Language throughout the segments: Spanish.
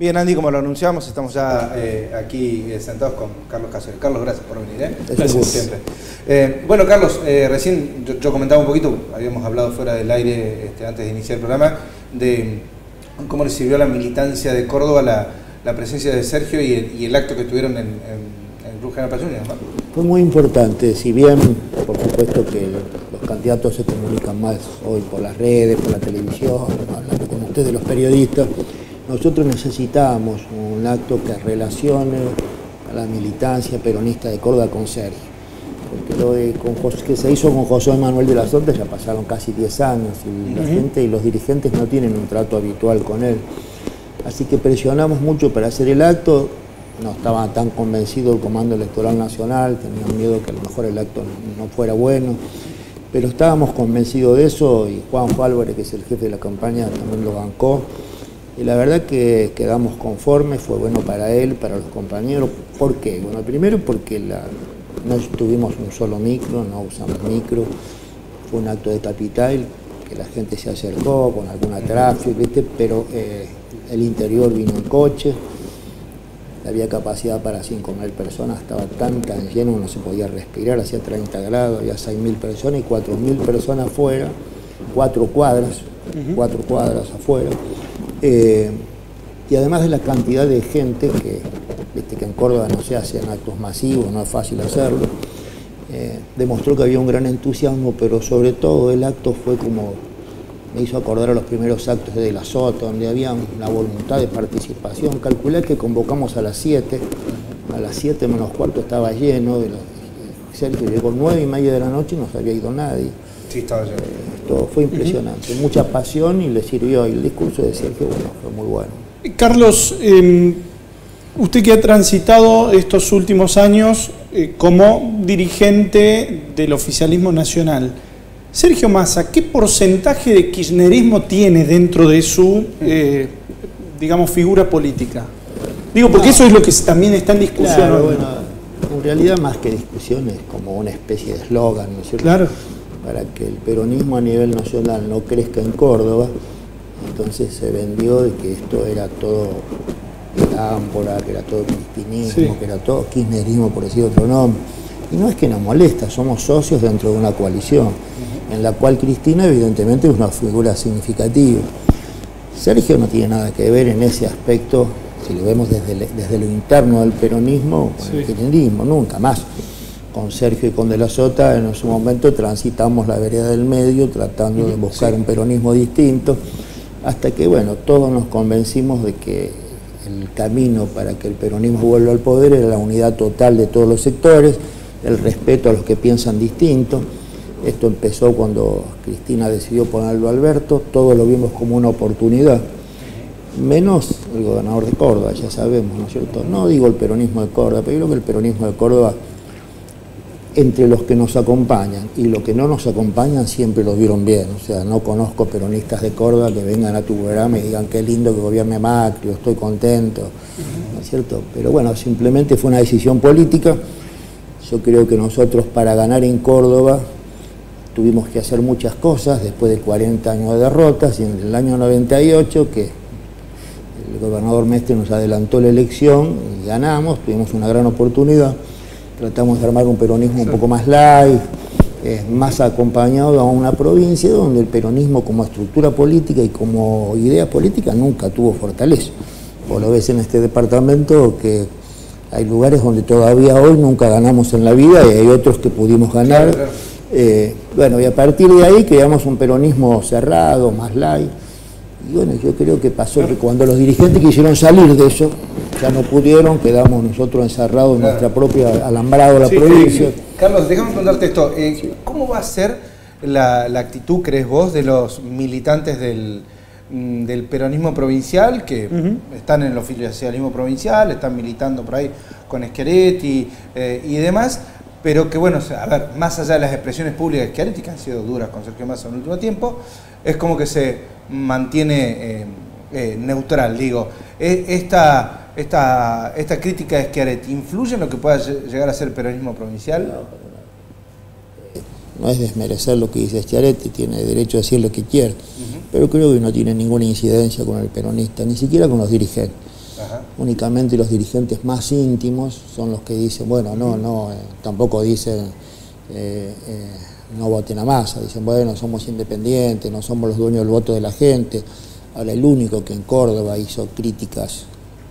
Bien, Andy, como lo anunciamos, estamos ya eh, aquí eh, sentados con Carlos Cáceres. Carlos, gracias por venir. ¿eh? Gracias. Siempre. Eh, bueno, Carlos, recién yo, yo comentaba un poquito, habíamos hablado fuera del aire este, antes de iniciar el programa, de cómo a la militancia de Córdoba la, la presencia de Sergio y el, y el acto que tuvieron en, en- en Club General ¿no? Fue muy importante, si bien por supuesto que los candidatos se comunican más hoy por las redes, por la televisión, hablando con ustedes los periodistas, nosotros necesitábamos un acto que relacione a la militancia peronista de Córdoba con Sergio. Porque lo de- con Jos- que se hizo con José Manuel de la Sonte ya pasaron casi 10 años y la gente y los dirigentes no tienen un trato habitual con él. Así que presionamos mucho para hacer el acto, no estaba tan convencido el Comando Electoral Nacional, tenían miedo que a lo mejor el acto no fuera bueno, pero estábamos convencidos de eso y Juan Álvarez, que es el jefe de la campaña, también lo bancó. Y la verdad que quedamos conformes, fue bueno para él, para los compañeros. ¿Por qué? Bueno, primero porque la- no tuvimos un solo micro, no usamos micro, fue un acto de capital, que la gente se acercó con alguna tráfico, ¿viste? pero eh, el interior vino en coche, había capacidad para 5.000 personas, estaba tan tan lleno, no se podía respirar, hacía 30 grados, había 6.000 personas y 4.000 personas afuera, cuatro cuadras, cuatro cuadras afuera. Eh, y además de la cantidad de gente que, viste que en Córdoba no se hacen actos masivos, no es fácil hacerlo, eh, demostró que había un gran entusiasmo, pero sobre todo el acto fue como, me hizo acordar a los primeros actos de la Sota, donde había una voluntad de participación. Calculé que convocamos a las 7, a las 7 menos cuarto estaba lleno, de los, Sergio llegó 9 y media de la noche y no se había ido nadie. Sí, estaba yo. Todo fue impresionante, mucha pasión y le sirvió. Y el discurso de Sergio, bueno, fue muy bueno. Carlos, eh, usted que ha transitado estos últimos años eh, como dirigente del oficialismo nacional, Sergio Massa, ¿qué porcentaje de kirchnerismo tiene dentro de su, eh, digamos, figura política? Digo, porque eso es lo que también está en discusión. Claro, hoy. bueno, en realidad más que discusión es como una especie de eslogan, ¿no es cierto? Claro. Para que el peronismo a nivel nacional no crezca en Córdoba, entonces se vendió de que esto era todo ámpora, que era todo cristinismo, Sí. que era todo kirchnerismo, por decir otro nombre. Y no es que nos molesta, somos socios dentro de una coalición, en la cual Cristina evidentemente es una figura significativa. Sergio no tiene nada que ver en ese aspecto, si lo vemos desde, desde lo interno del peronismo, con el kirchnerismo, nunca más. Con Sergio y con De la Sota en su momento transitamos la vereda del medio tratando de buscar un peronismo distinto, hasta que bueno, todos nos convencimos de que el camino para que el peronismo vuelva al poder era la unidad total de todos los sectores, el respeto a los que piensan distinto. Esto empezó cuando Cristina decidió ponerlo a Alberto, todos lo vimos como una oportunidad, menos el gobernador de Córdoba, ya sabemos, ¿no es cierto? No digo el peronismo de Córdoba, pero yo creo que el peronismo de Córdoba, entre los que nos acompañan y los que no nos acompañan, siempre lo vieron bien. O sea, no conozco peronistas de Córdoba que vengan a tu programa y digan qué lindo que gobierne Macri, estoy contento, ¿no es cierto? Pero bueno, simplemente fue una decisión política. Yo creo que nosotros para ganar en Córdoba tuvimos que hacer muchas cosas después de 40 años de derrotas y en el año 98 que el gobernador Mestre nos adelantó la elección y ganamos, tuvimos una gran oportunidad, tratamos de armar un peronismo un poco más light, eh, más acompañado a una provincia donde el peronismo como estructura política y como idea política nunca tuvo fortaleza. Vos lo ves en este departamento que hay lugares donde todavía hoy nunca ganamos en la vida y hay otros que pudimos ganar. Claro. Eh, bueno, y a partir de ahí creamos un peronismo cerrado, más light. Y bueno, yo creo que pasó que cuando los dirigentes quisieron salir de eso, ya no pudieron, quedamos nosotros encerrados en Claro. nuestra propia alambrado de la Sí, provincia. sí. Carlos, déjame preguntarte esto. eh, ¿Cómo va a ser la, la actitud, crees vos, de los militantes del, mm, del peronismo provincial que están en el oficialismo provincial, están militando por ahí con Schiaretti eh, y demás? Pero que, bueno, a ver, más allá de las expresiones públicas de Schiaretti, que han sido duras con Sergio Massa en el último tiempo, es como que se mantiene eh, eh, neutral, digo. Eh, Esta, esta, esta crítica de Schiaretti, ¿influye en lo que pueda lle- llegar a ser el peronismo provincial? No es desmerecer lo que dice Schiaretti, tiene derecho a decir lo que quiere, pero creo que no tiene ninguna incidencia con el peronista, ni siquiera con los dirigentes. únicamente los dirigentes más íntimos son los que dicen, bueno, no, no, eh, tampoco dicen eh, eh, no voten a masa, dicen, bueno, somos independientes, no somos los dueños del voto de la gente. Ahora, el único que en Córdoba hizo críticas,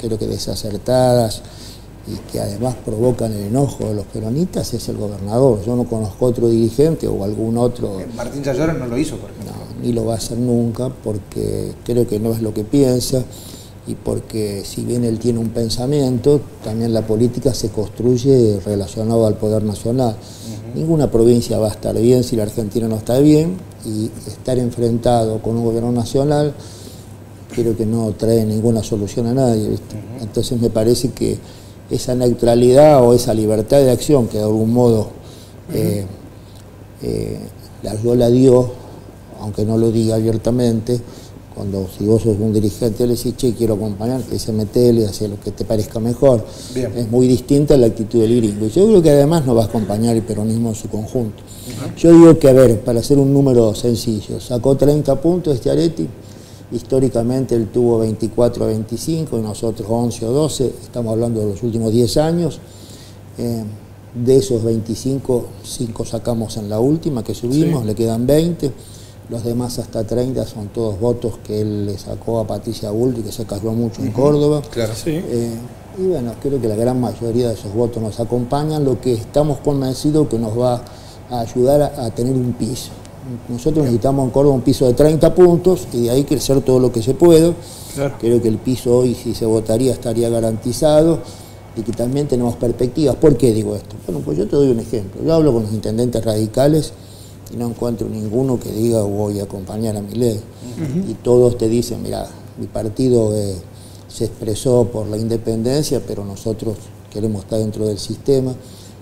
creo que desacertadas, y que además provocan el enojo de los peronistas es el gobernador. Yo no conozco otro dirigente o algún otro. Martín Chayora no lo hizo, por ejemplo. No, ni lo va a hacer nunca porque creo que no es lo que piensa y porque si bien él tiene un pensamiento, también la política se construye relacionado al poder nacional. Ninguna provincia va a estar bien si la Argentina no está bien y estar enfrentado con un gobierno nacional creo que no trae ninguna solución a nadie. Entonces me parece que esa neutralidad o esa libertad de acción que de algún modo eh, eh, la dio, aunque no lo diga abiertamente, cuando si vos sos un dirigente le decís, che, quiero acompañar, que se metele, hacia lo que te parezca mejor. Es muy distinta la actitud del gringo. Yo creo que además no va a acompañar el peronismo en su conjunto. Yo digo que, a ver, para hacer un número sencillo, sacó 30 puntos este Areti, Históricamente él tuvo 24 a 25 y nosotros 11 o 12, estamos hablando de los últimos 10 años. Eh, de esos 25, 5 sacamos en la última que subimos, le quedan 20. Los demás hasta 30 son todos votos que él le sacó a Patricia Bulli, que se cayó mucho en Córdoba. Claro. Sí. Eh, y bueno, creo que la gran mayoría de esos votos nos acompañan, lo que estamos convencidos que nos va a ayudar a tener un piso. Nosotros necesitamos en Córdoba un piso de 30 puntos y de ahí crecer todo lo que se pueda. Creo que el piso hoy, si se votaría, estaría garantizado y que también tenemos perspectivas. ¿Por qué digo esto? Bueno, pues yo te doy un ejemplo. Yo hablo con los intendentes radicales y no encuentro ninguno que diga voy a acompañar a mi ley. Y todos te dicen, mira, mi partido eh, se expresó por la independencia, pero nosotros queremos estar dentro del sistema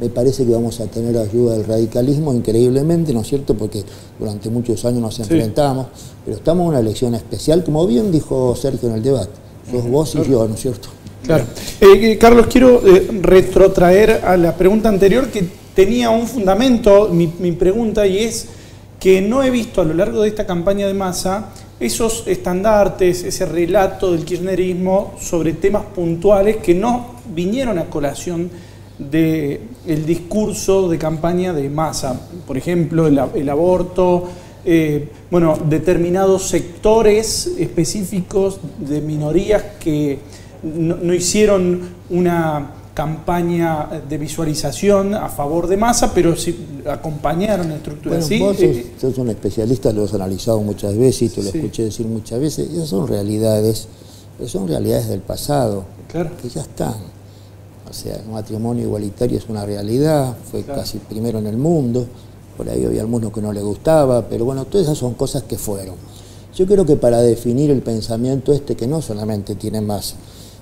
me parece que vamos a tener ayuda del radicalismo increíblemente, ¿no es cierto? Porque durante muchos años nos enfrentamos, pero estamos en una elección especial, como bien dijo Sergio en el debate. Sos vos y yo, ¿no es cierto? Claro. Eh, eh, Carlos, quiero eh, retrotraer a la pregunta anterior que tenía un fundamento, mi, mi pregunta, y es que no he visto a lo largo de esta campaña de masa esos estandartes, ese relato del kirchnerismo sobre temas puntuales que no vinieron a colación del discurso de campaña de masa, por ejemplo, el, aborto, eh, bueno, determinados sectores específicos de minorías que no, hicieron una campaña de visualización a favor de masa, pero sí acompañaron la estructura. Bueno, Vos eh, sos, un especialista, lo has analizado muchas veces y te lo escuché decir muchas veces, esas son realidades, son realidades del pasado, que ya están. O sea, el matrimonio igualitario es una realidad, fue casi primero en el mundo, por ahí había algunos que no le gustaba, pero bueno, todas esas son cosas que fueron. Yo creo que para definir el pensamiento este, que no solamente tiene más,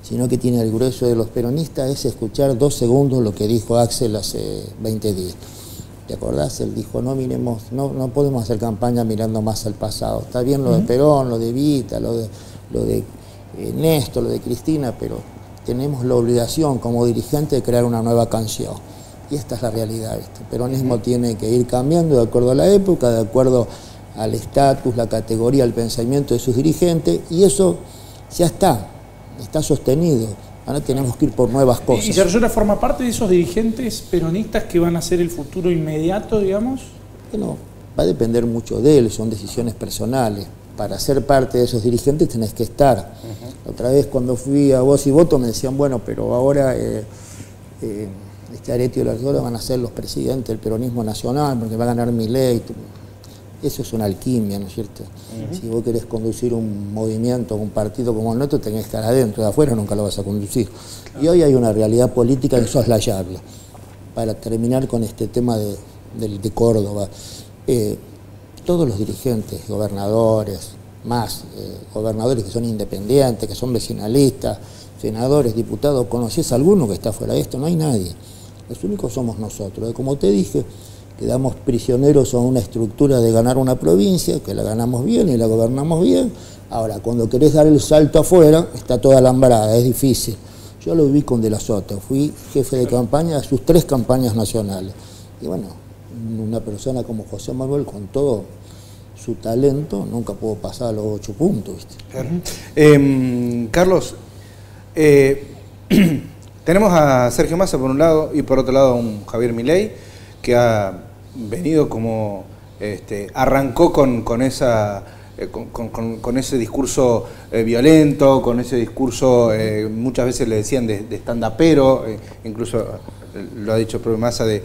sino que tiene el grueso de los peronistas, es escuchar dos segundos lo que dijo Axel hace 20 días. ¿Te acordás? Él dijo, no miremos, no, no podemos hacer campaña mirando más al pasado. Está bien lo de Perón, lo de Vita, lo de, lo de eh, Néstor, lo de Cristina, pero tenemos la obligación como dirigente de crear una nueva canción. Y esta es la realidad. El peronismo tiene que ir cambiando de acuerdo a la época, de acuerdo al estatus, la categoría, el pensamiento de sus dirigentes, y eso ya está, está sostenido. Ahora tenemos que ir por nuevas cosas. ¿Y Sergio forma parte de esos dirigentes peronistas que van a ser el futuro inmediato, digamos? Bueno, va a depender mucho de él, son decisiones personales para ser parte de esos dirigentes tenés que estar. Otra vez cuando fui a Voz y Voto me decían, bueno, pero ahora eh, eh, este Areti y Lardola van a ser los presidentes del peronismo nacional porque va a ganar mi ley. Eso es una alquimia, ¿no es cierto? Si vos querés conducir un movimiento, un partido como el nuestro, tenés que estar adentro, de afuera nunca lo vas a conducir. Y hoy hay una realidad política insoslayable. Para terminar con este tema de, Córdoba. Eh, todos los dirigentes, gobernadores, más eh, gobernadores que son independientes, que son vecinalistas, senadores, diputados, ¿conoces alguno que está fuera de esto? No hay nadie. Los únicos somos nosotros. Como te dije, quedamos prisioneros a una estructura de ganar una provincia, que la ganamos bien y la gobernamos bien. Ahora, cuando querés dar el salto afuera, está toda alambrada, es difícil. Yo lo viví con De la Sota, fui jefe de campaña de sus tres campañas nacionales. Y bueno, una persona como José Manuel, con todo su talento, nunca pudo pasar a los ocho puntos. Em, Carlos, Eh, tenemos a Sergio Massa por un lado y por otro lado a un Javier Milei que ha venido como este, arrancó con, esa eh, con, ese discurso eh, violento, con ese discurso, muchas veces le decían de, de stand-upero, incluso lo ha dicho el propio Massa, de,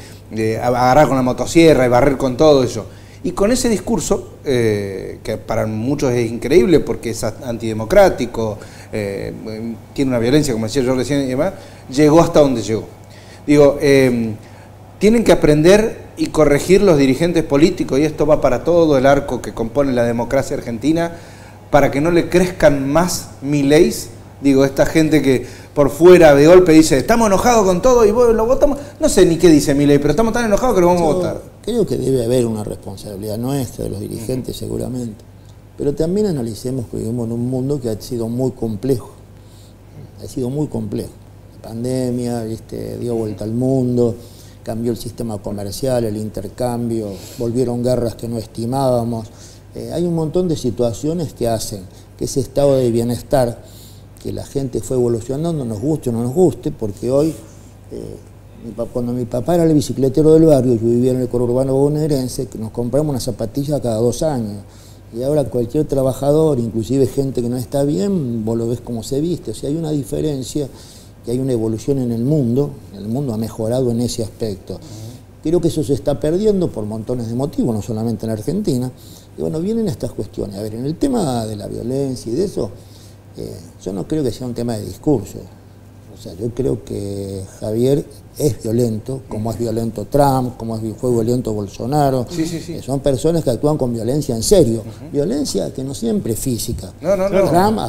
agarrar con la motosierra y barrer con todo eso. Y con ese discurso, que para muchos es increíble porque es antidemocrático, eh, tiene una violencia, como decía yo recién y demás, llegó hasta donde llegó. Digo, eh, tienen que aprender y corregir los dirigentes políticos, y esto va para todo el arco que compone la democracia argentina, para que no le crezcan más mileis, digo, esta gente que por fuera de golpe dice, estamos enojados con todo y lo votamos, no sé ni qué dice Milei, pero estamos tan enojados que lo vamos a votar. Creo que debe haber una responsabilidad nuestra, de los dirigentes seguramente pero también analicemos que vivimos en un mundo que ha sido muy complejo, ha sido muy complejo. La pandemia dio vuelta al mundo, cambió el sistema comercial, el intercambio, volvieron guerras que no estimábamos. Eh, hay un montón de situaciones que hacen que ese estado de bienestar, que la gente fue evolucionando, nos guste o no nos guste, porque hoy, eh, cuando mi papá era el bicicletero del barrio, yo vivía en el conurbano bonaerense, nos compramos una zapatilla cada dos años. Y ahora cualquier trabajador, inclusive gente que no está bien, vos lo ves como se viste. O sea, hay una diferencia, que hay una evolución en el mundo, el mundo ha mejorado en ese aspecto. Creo que eso se está perdiendo por montones de motivos, no solamente en Argentina. Y bueno, vienen estas cuestiones. A ver, en el tema de la violencia y de eso, eh, yo no creo que sea un tema de discurso. O sea, yo creo que Javier es violento, como es violento Trump, como fue violento Bolsonaro. Sí, sí, sí. Son personas que actúan con violencia en serio. Violencia que no siempre es física. No, no, no. Trump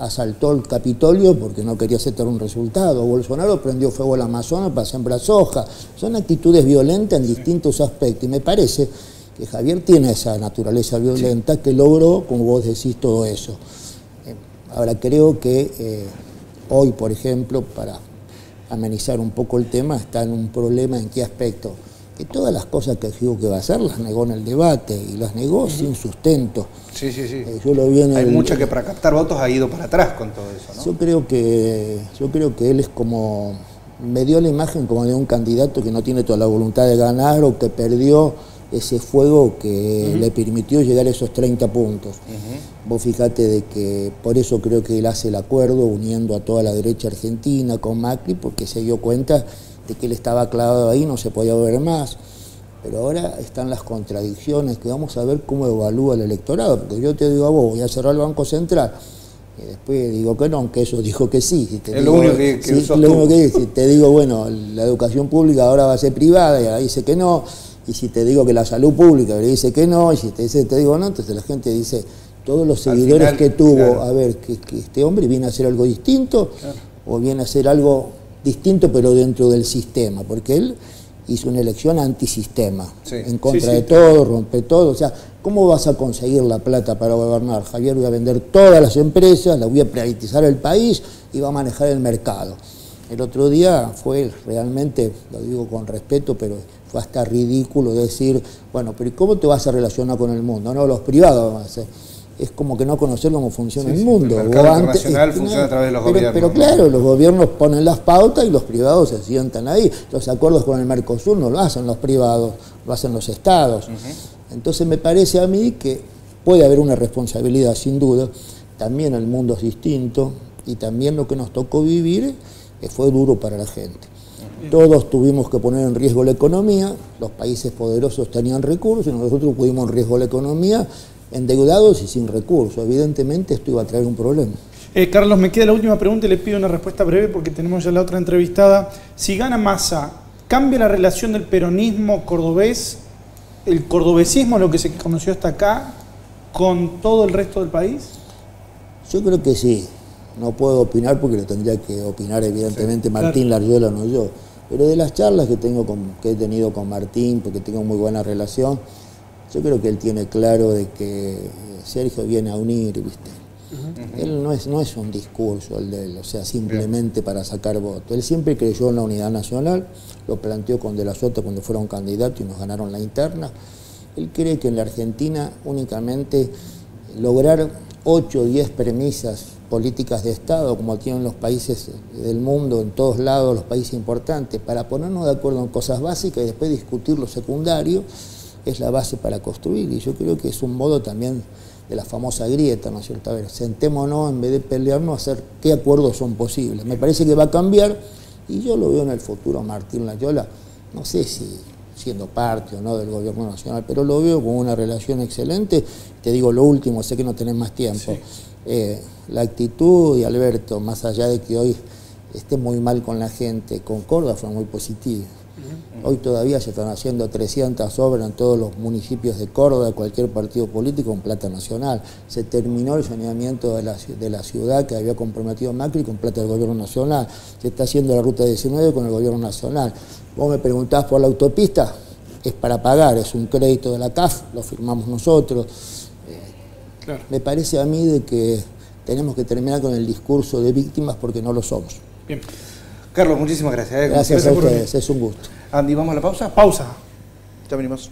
asaltó el Capitolio porque no quería aceptar un resultado. Bolsonaro prendió fuego al Amazonas para sembrar soja. Son actitudes violentas en distintos aspectos. Y me parece que Javier tiene esa naturaleza violenta que logró, como vos decís, todo eso. Ahora creo que eh, hoy, por ejemplo, para amenizar un poco el tema, está en un problema en qué aspecto. Que todas las cosas que dijo que va a hacer las negó en el debate y las negó sin sustento. Sí, sí, sí. Eh, yo lo vi Hay mucha que para captar votos ha ido para atrás con todo eso, ¿no? Yo creo que, yo creo que él es como, me dio la imagen como de un candidato que no tiene toda la voluntad de ganar o que perdió ese fuego que le permitió llegar a esos 30 puntos. Vos fijate de que por eso creo que él hace el acuerdo uniendo a toda la derecha argentina con Macri, porque se dio cuenta de que él estaba clavado ahí, no se podía ver más. Pero ahora están las contradicciones, que vamos a ver cómo evalúa el electorado, porque yo te digo a vos, voy a cerrar el Banco Central, y después digo que no, aunque eso dijo que sí. es lo único que, que, lo único que Si te digo, bueno, la educación pública ahora va a ser privada, y ahí dice que no, y si te digo que la salud pública le dice que no, y si te dice te digo no, entonces la gente dice, todos los seguidores que tuvo, a ver, que, este hombre viene a hacer algo distinto o viene a hacer algo distinto pero dentro del sistema, porque él hizo una elección antisistema, en contra de todo, rompe todo, o sea, ¿cómo vas a conseguir la plata para gobernar? Javier voy a vender todas las empresas, la voy a privatizar el país y va a manejar el mercado. El otro día fue realmente, lo digo con respeto, pero fue hasta ridículo decir, bueno, pero ¿cómo te vas a relacionar con el mundo? No, los privados Es como que no conocer cómo funciona el mundo. El mercado internacional funciona a través de los gobiernos. Pero claro, los gobiernos ponen las pautas y los privados se sientan ahí. Los acuerdos con el Mercosur no lo hacen los privados, lo hacen los estados. Entonces me parece a mí que puede haber una responsabilidad, sin duda. También el mundo es distinto y también lo que nos tocó vivir fue duro para la gente. Todos tuvimos que poner en riesgo la economía, los países poderosos tenían recursos y nosotros pudimos en riesgo la economía endeudados y sin recursos. Evidentemente esto iba a traer un problema. Eh, Carlos, me queda la última pregunta y le pido una respuesta breve porque tenemos ya la otra entrevistada. Si gana Massa, ¿cambia la relación del peronismo cordobés, el cordobesismo, lo que se conoció hasta acá, con todo el resto del país? Yo creo que sí. No puedo opinar porque lo tendría que opinar evidentemente Martín Larzuela, no yo. Pero de las charlas que, tengo que he tenido con Martín, porque tengo muy buena relación, yo creo que él tiene claro de que Sergio viene a unir, ¿viste? Él no es, no es un discurso el de él, o sea, simplemente para sacar votos. Él siempre creyó en la unidad nacional, lo planteó con De la Sota cuando fueron candidato y nos ganaron la interna. Él cree que en la Argentina únicamente lograr 8 o 10 premisas políticas de Estado, como tienen los países del mundo, en todos lados, los países importantes, para ponernos de acuerdo en cosas básicas y después discutir lo secundario, es la base para construir. Y yo creo que es un modo también de la famosa grieta, ¿no es cierto? A ver, sentémonos en vez de pelearnos hacer qué acuerdos son posibles. Me parece que va a cambiar y yo lo veo en el futuro Martín Layola, no sé si siendo parte o no del gobierno nacional, pero lo veo con una relación excelente. Te digo lo último, sé que no tenés más tiempo. Eh, la actitud de Alberto, más allá de que hoy esté muy mal con la gente, con Córdoba fue muy positiva. Hoy todavía se están haciendo 300 obras en todos los municipios de Córdoba, cualquier partido político con plata nacional. Se terminó el saneamiento de la, de la ciudad que había comprometido Macri con plata del gobierno nacional. Se está haciendo la ruta 19 con el gobierno nacional. Vos me preguntás por la autopista, es para pagar, es un crédito de la CAF, lo firmamos nosotros. Me parece a mí de que tenemos que terminar con el discurso de víctimas porque no lo somos. Bien. Carlos, muchísimas gracias. Eh. Gracias, a ustedes, es un gusto. Andy, ¿vamos a la pausa? Pausa. Ya venimos.